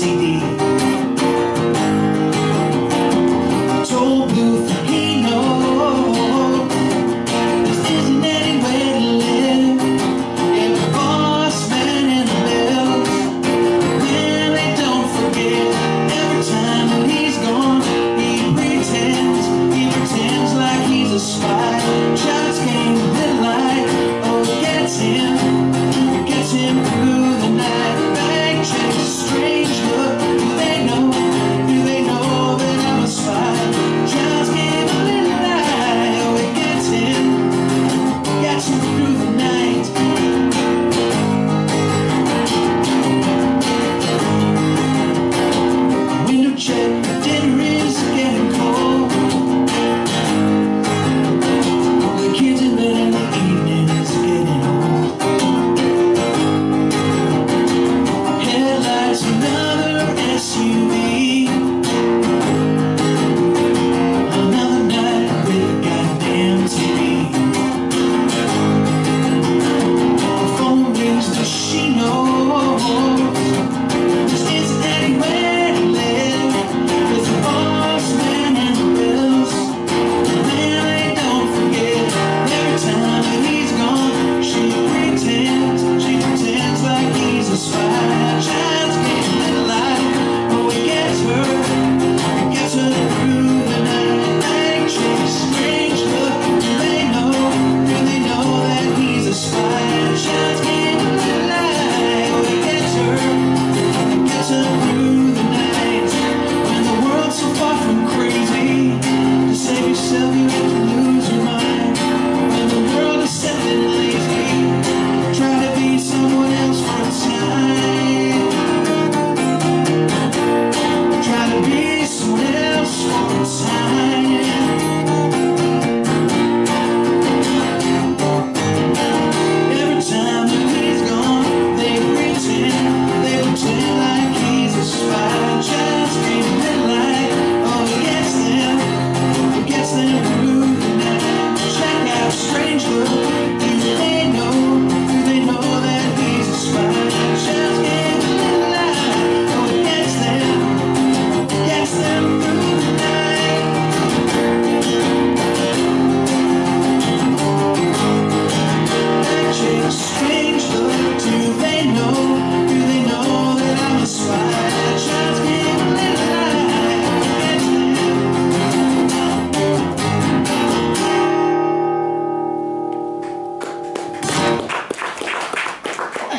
CD.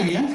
Yeah.